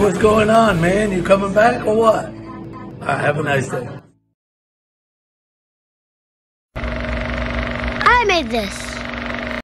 what's going on, man? You coming back or what? All right, have a nice day. I made this.